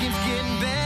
keeps getting better.